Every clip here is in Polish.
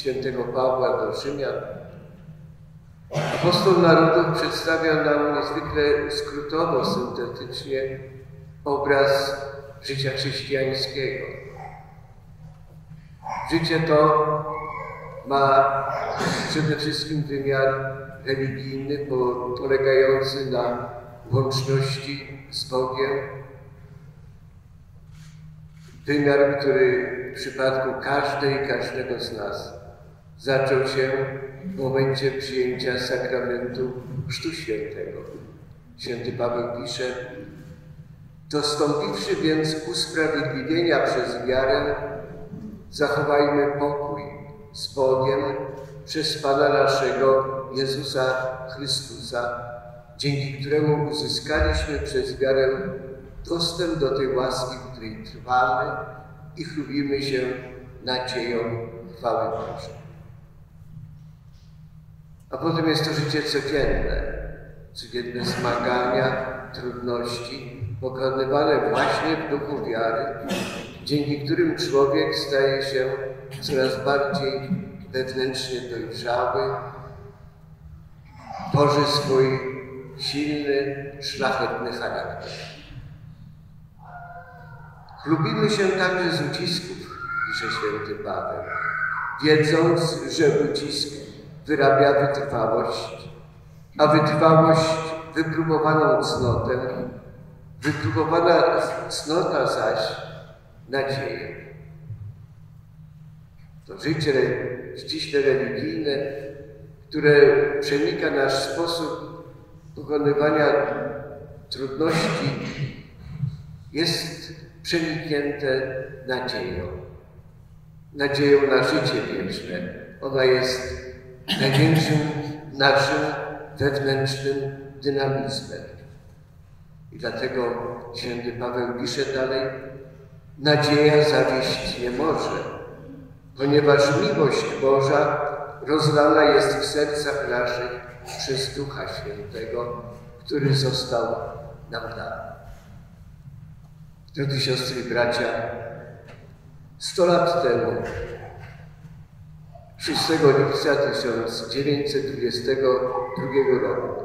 świętego Pawła do Rzymian. Apostoł narodów przedstawia nam niezwykle skrótowo, syntetycznie obraz życia chrześcijańskiego. Życie to ma przede wszystkim wymiar religijny, polegający na łączności z Bogiem. Wymiar, który w przypadku każdej i każdego z nas zaczął się w momencie przyjęcia sakramentu Chrztu Świętego. Święty Paweł pisze, dostąpiwszy więc usprawiedliwienia przez wiarę, zachowajmy pokój z Bogiem przez Pana naszego Jezusa Chrystusa, dzięki któremu uzyskaliśmy przez wiarę dostęp do tej łaski, w której trwamy i chlubimy się nadzieją chwały Bożej. A potem jest to życie codzienne, codzienne zmagania, trudności, pokonywane właśnie w duchu wiary, dzięki którym człowiek staje się coraz bardziej wewnętrznie dojrzały, tworzy swój silny, szlachetny charakter. Chlubimy się także z ucisków, pisze święty Paweł, wiedząc, że ucisk wyrabia wytrwałość, a wytrwałość wypróbowaną cnotę, wypróbowana cnota zaś nadzieję. To życie ściśle religijne, które przenika nasz sposób pokonywania trudności, jest przeniknięte nadzieją. Nadzieją na życie wieczne. Ona jest największym naszym wewnętrznym dynamizmem. I dlatego święty Paweł pisze dalej, nadzieja zawieść nie może, ponieważ miłość Boża rozlana jest w sercach naszych przez Ducha Świętego, który został nam dany. Drodzy siostry i bracia, sto lat temu 6 lipca 1922 roku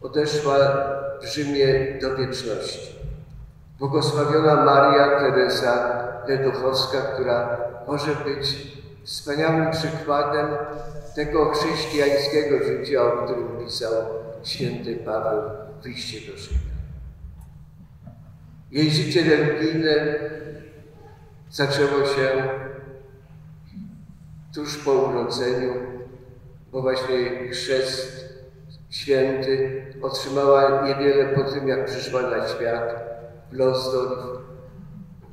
odeszła w Rzymie do wieczności. Błogosławiona Maria Teresa Leduchowska, która może być wspaniałym przykładem tego chrześcijańskiego życia, o którym pisał święty Paweł w liście do Rzymian. Jej życie religijne zaczęło się tuż po urodzeniu, bo właśnie chrzest święty otrzymała niewiele po tym, jak przyszła na świat w Losdorf,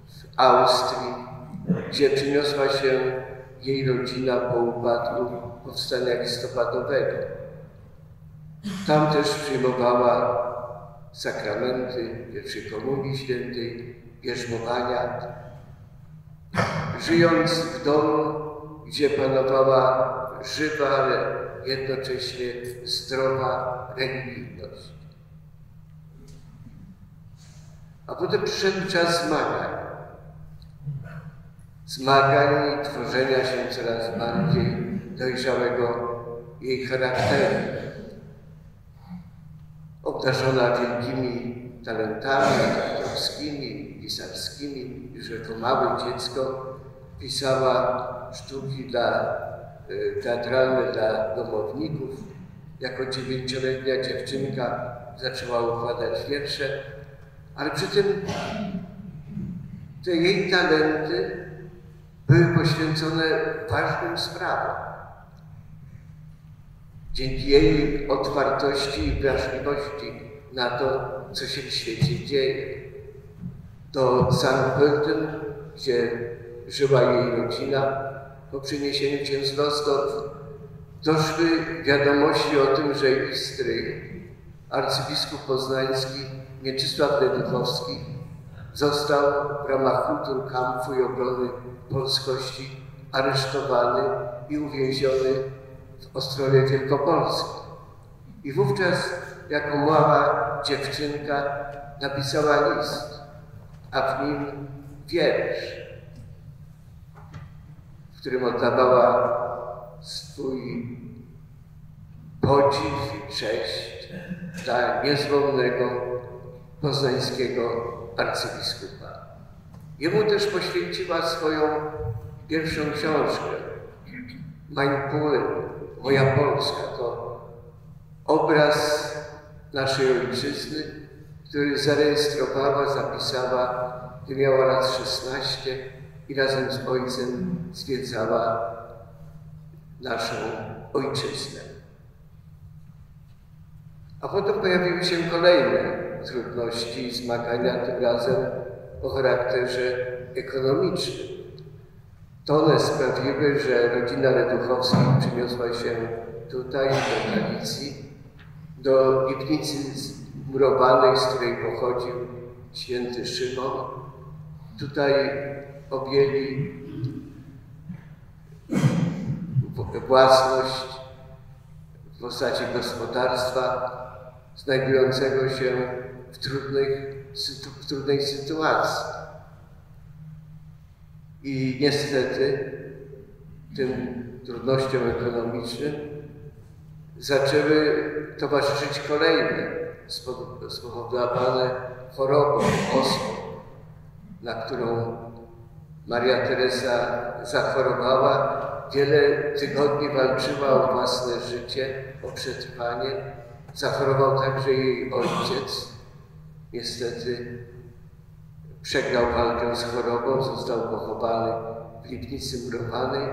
w Austrii, gdzie przyniosła się jej rodzina po upadku powstania listopadowego. Tam też przyjmowała sakramenty pierwszej komunii świętej, bierzmowania, żyjąc w domu gdzie panowała żywa, ale jednocześnie zdrowa religijność. A potem przyszedł czas zmagań. Zmagań i tworzenia się coraz bardziej dojrzałego jej charakteru. Obdarzona wielkimi talentami aktorskimi, pisarskimi, już jako małe dziecko pisała sztuki dla, y, teatralne dla domowników. Jako dziewięcioletnia dziewczynka zaczęła układać wiersze, ale przy tym te jej talenty były poświęcone ważnym sprawom. Dzięki jej otwartości i wrażliwości na to, co się w świecie dzieje. Do San Quentin, gdzie żyła jej rodzina, po przeniesieniu cię z Lostorf doszły wiadomości o tym, że ich arcybiskup poznański Mieczysław Leduchowski, został w ramach kulturkampfu i obrony polskości aresztowany i uwięziony w Ostrowie Wielkopolskim. I wówczas jako mała dziewczynka napisała list, a w nim wiersz w którym oddawała swój podziw i cześć dla niezłomnego poznańskiego arcybiskupa. Jemu też poświęciła swoją pierwszą książkę, Mein Moja Polska. To obraz naszej ojczyzny, który zarejestrowała, zapisała, gdy miała lat 16 i razem z ojcem zwiedzała naszą ojczyznę. A potem pojawiły się kolejne trudności i zmagania, tym razem o charakterze ekonomicznym. To one sprawiły, że rodzina Reduchowskich przyniosła się tutaj do Galicji, do Lipnicy murowanej, z której pochodził święty Szymon. Tutaj objęli własność w postaci gospodarstwa znajdującego się w, trudnych, w trudnej sytuacji. I niestety tym trudnościom ekonomicznym zaczęły towarzyszyć kolejne spowodowane chorobą, ospą, na którą Maria Teresa zachorowała. Wiele tygodni walczyła o własne życie, o przetrwanie. Zachorował także jej ojciec. Niestety przegrał walkę z chorobą, został pochowany w Lipnicy Murowanej.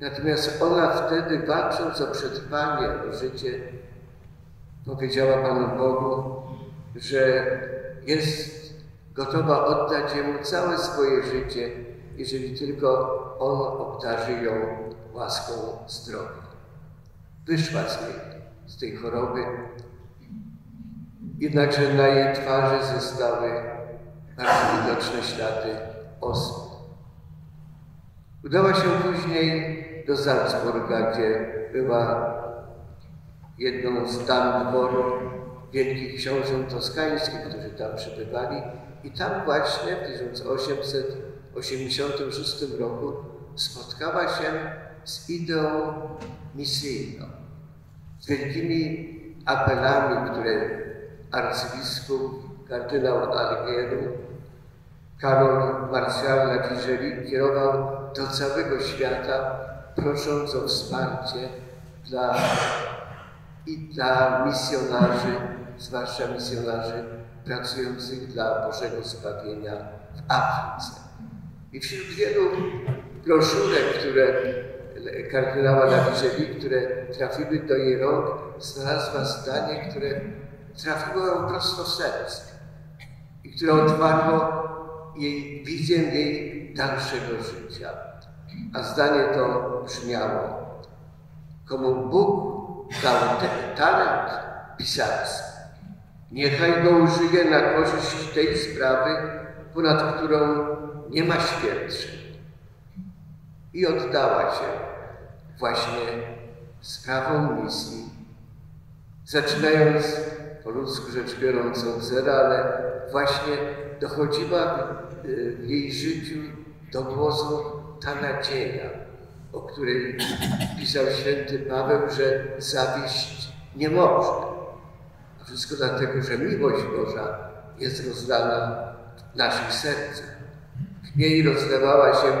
Natomiast ona wtedy, walcząc o przetrwanie, o życie, powiedziała Panu Bogu, że jest gotowa oddać Jemu całe swoje życie, jeżeli tylko On obdarzy ją łaską zdrowia. Wyszła z, niej, z tej choroby, jednakże na jej twarzy zostały bardzo widoczne ślady osób. Udała się później do Salzburga, gdzie była jedną z dam dworu wielkich książąt toskańskich, którzy tam przebywali. I tam właśnie w 1886 roku spotkała się z ideą misyjną, z wielkimi apelami, które arcybiskup kardynał Algieru Karol Marcial Lagiżeli kierował do całego świata, prosząc o wsparcie dla, i dla misjonarzy, zwłaszcza misjonarzy pracujących dla Bożego Zbawienia w Afryce. I wśród wielu broszurek, które kardynała Lagiżeli, które trafiły do jej rąk, znalazła zdanie, które trafiło ją prosto w serce i które otwarło jej wizję jej dalszego życia. A zdanie to brzmiało, komu Bóg dał ten talent pisarski, niechaj go użyje na korzyść tej sprawy, ponad którą nie ma świadczeń. I oddała się właśnie sprawą misji, zaczynając po ludzku rzecz biorąc od zera, ale właśnie dochodziła w jej życiu do głosu ta nadzieja, o której pisał święty Paweł, że zawieść nie można. A wszystko dlatego, że miłość Boża jest rozlana w naszych sercach. W niej rozlewała się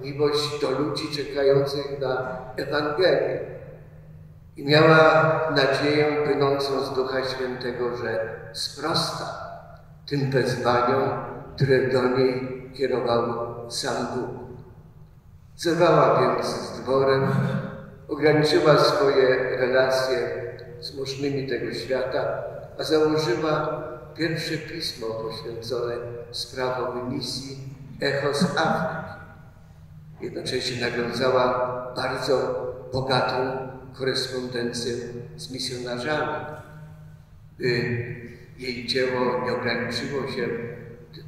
miłość do ludzi czekających na Ewangelię. I miała nadzieję płynącą z Ducha Świętego, że sprosta tym wezwaniom, które do niej kierował sam Bóg. Zerwała więc z dworem, ograniczyła swoje relacje z możnymi tego świata, a założyła pierwsze pismo poświęcone sprawom misji Echo z Afryki. Jednocześnie nawiązała bardzo bogatą korespondencję z misjonarzami, by jej dzieło nie ograniczyło się,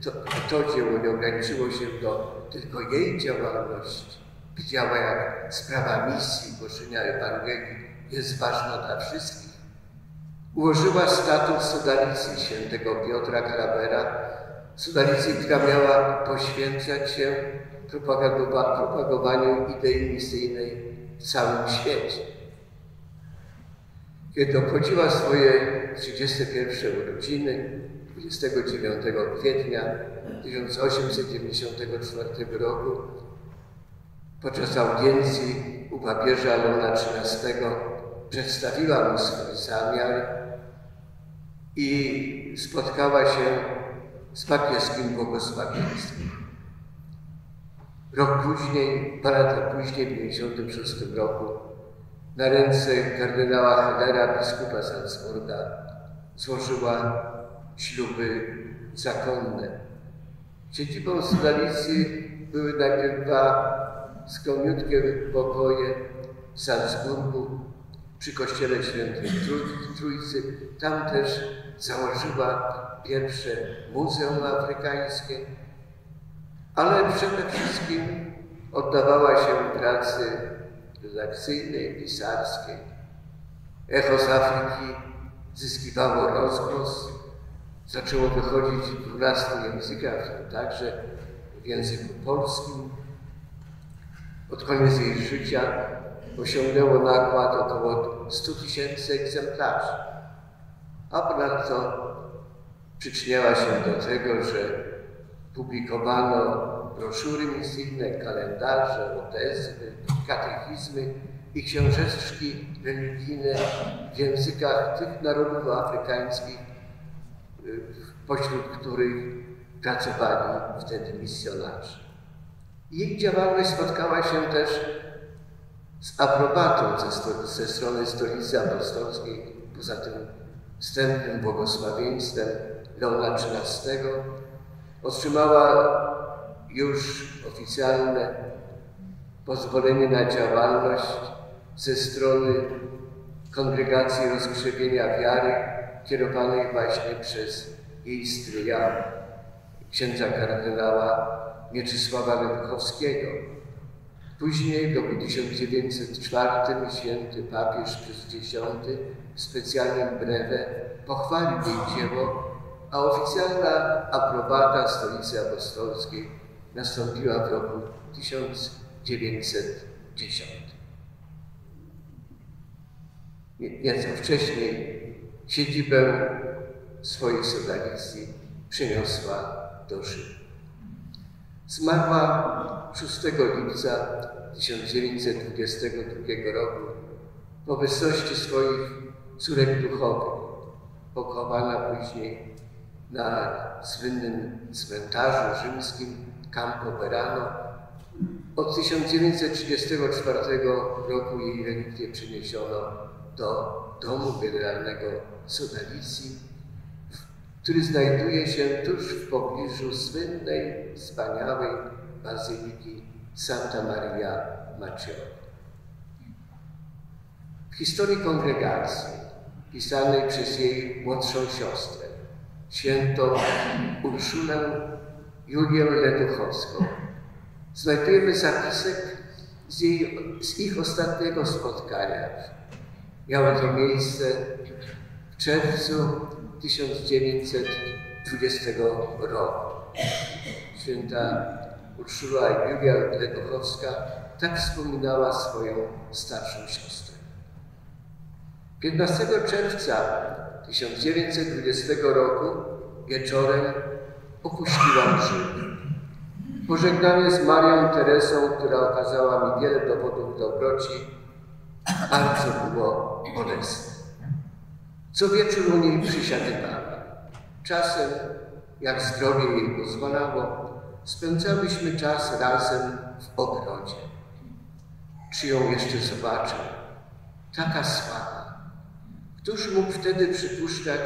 to, to dzieło nie ograniczyło się do tylko jej działalności. Widziała, jak sprawa misji głoszenia Ewangelii jest ważna dla wszystkich. Ułożyła statut sodalicji świętego Piotra Klawera, Sudalicji, która miała poświęcać się propagowaniu idei misyjnej w całym świecie. Kiedy obchodziła swoje 31 urodziny 29 kwietnia 1894 roku podczas audiencji u papieża Leona XIII przedstawiła mu swój zamiar i spotkała się z papieskim błogosławieństwem. Rok później, dwa lata później, w 1996 roku, na ręce kardynała Hellera, biskupa Salzburga, złożyła śluby zakonne. Siedzibą Sudalicji były najpierw dwa skromniutkie pokoje w Salzburgu przy kościele świętej Trójcy. Tam też założyła pierwsze muzeum afrykańskie, ale przede wszystkim oddawała się pracy redakcyjnej, pisarskiej. Echo z Afryki zyskiwało rozgłos, zaczęło wychodzić w 12 językach, także w języku polskim. Pod koniec jej życia osiągnęło nakład około 100 tysięcy egzemplarzy, a ponadto przyczyniała się do tego, że publikowano broszury misyjne, kalendarze, odezwy, katechizmy i książeczki religijne w językach tych narodów afrykańskich, y, pośród których pracowali wtedy misjonarze. Jej działalność spotkała się też z aprobatą ze, ze strony Stolicy Apostolskiej, poza tym wstępnym błogosławieństwem Leona XIII, otrzymała już oficjalne pozwolenie na działalność ze strony Kongregacji Rozkrzewienia Wiary, kierowanej właśnie przez jej stryja, księdza kardynała Mieczysława Lębkowskiego. Później w roku 1904 święty papież przez X w specjalnym brewe pochwalił jej dzieło, a oficjalna aprobata Stolicy Apostolskiej nastąpiła w roku 1910. Nieco wcześniej siedzibę swojej sodalicji przyniosła do Rzymu. Zmarła 6 lipca 1922 roku po obecności swoich córek duchowych, pochowana później na słynnym cmentarzu rzymskim Campo Verano. Od 1934 roku jej relikwie przeniesiono do Domu Generalnego Sodalicji, który znajduje się tuż w pobliżu słynnej, wspaniałej bazyliki Santa Maria Maggiore. W historii kongregacji pisanej przez jej młodszą siostrę, świętą Urszulę Julię Leduchowską, znajdujemy zapisek z, jej, z ich ostatniego spotkania. Miało to miejsce w czerwcu 1920 roku. Święta Urszula Julia Leduchowska tak wspominała swoją starszą siostrę. 15 czerwca 1920 roku wieczorem opuściłam Rzym. Pożegnanie z Marią Teresą, która okazała mi wiele dowodów dobroci, bardzo było bolesne. Co wieczór u niej przysiadywałem. Czasem, jak zdrowie jej pozwalało, spędzałyśmy czas razem w ogrodzie. Czy ją jeszcze zobaczę? Taka słaba. Któż mógł wtedy przypuszczać,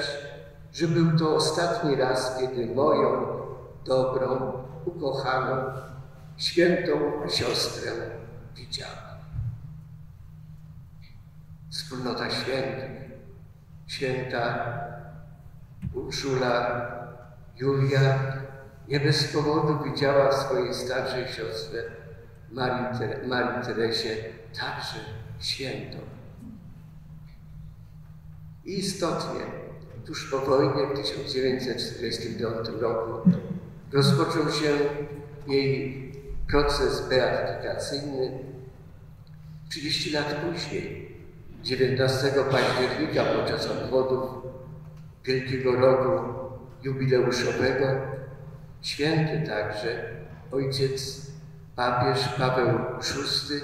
że był to ostatni raz, kiedy moją dobrą, ukochaną, świętą siostrę widziałam. Wspólnota świętych, święta Urszula Julia nie bez powodu widziała w swojej starszej siostrze Marii, Teresie także świętą. I istotnie, tuż po wojnie w 1945 roku rozpoczął się jej proces beatyfikacyjny 30 lat później, 19 października podczas obchodów Wielkiego Roku jubileuszowego, święty także ojciec papież Paweł VI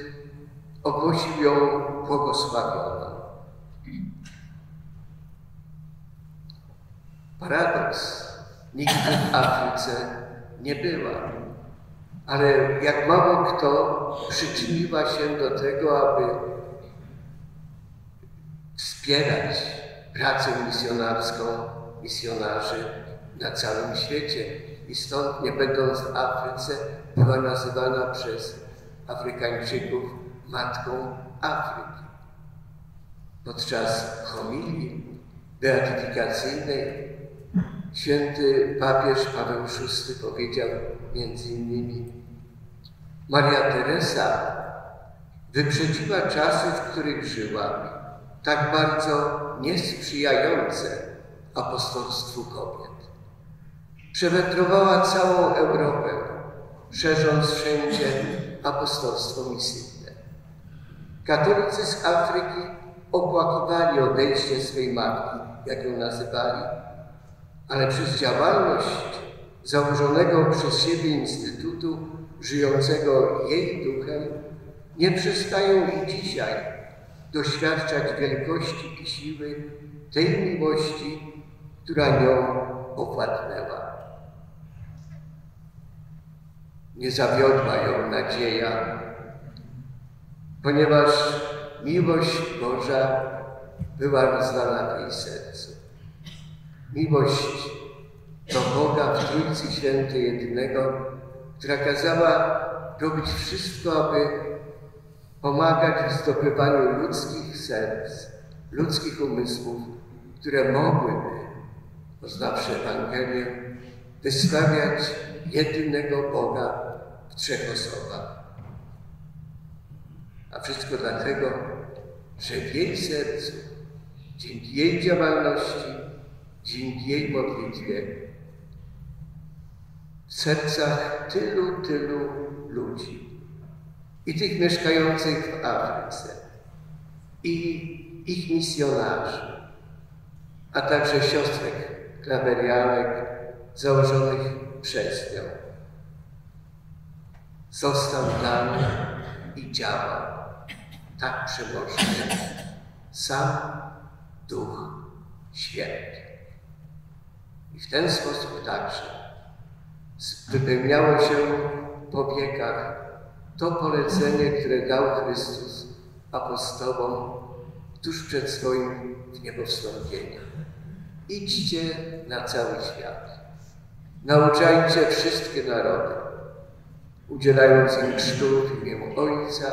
ogłosił ją błogosławioną. Paradoks. Nigdy w Afryce nie była, ale jak mało kto przyczyniła się do tego, aby wspierać pracę misjonarską misjonarzy na całym świecie. I stąd, nie będąc w Afryce, była nazywana przez Afrykańczyków Matką Afryki. Podczas homilii beatyfikacyjnej święty papież Paweł VI powiedział między innymi Maria Teresa wyprzedziła czasy, w których żyła, tak bardzo niesprzyjające apostolstwu kobiet. Przewędrowała całą Europę, szerząc wszędzie apostolstwo misyjne. Katolicy z Afryki opłakiwali odejście swej matki, jak ją nazywali, ale przez działalność założonego przez siebie Instytutu żyjącego jej duchem nie przestają i dzisiaj doświadczać wielkości i siły tej miłości, która nią owładnęła. Nie zawiodła ją nadzieja, ponieważ miłość Boża była rozdana w jej sercu. Miłość do Boga w Trójcy Świętej Jedynego, która kazała robić wszystko, aby pomagać w zdobywaniu ludzkich serc, ludzkich umysłów, które mogłyby, poznawszy Ewangelię, wysławiać jedynego Boga w trzech osobach. A wszystko dlatego, że w jej sercu, dzięki jej działalności, dzięki jej modlitwie, w sercach tylu, tylu ludzi, i tych mieszkających w Afryce, i ich misjonarzy, a także siostrek klawerianek założonych przez nią. Został dany i działał tak przemożnie sam Duch Święty. I w ten sposób także wypełniało się po wiekach to polecenie, które dał Chrystus apostołom tuż przed swoim niebowstąpieniem. Idźcie na cały świat. Nauczajcie wszystkie narody, udzielając im chrztu w imię Ojca,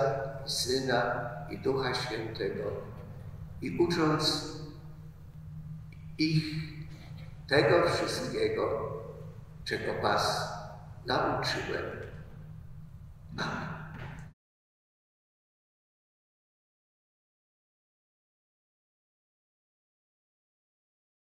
Syna i Ducha Świętego i ucząc ich tego wszystkiego, czego Was nauczyłem. Amen.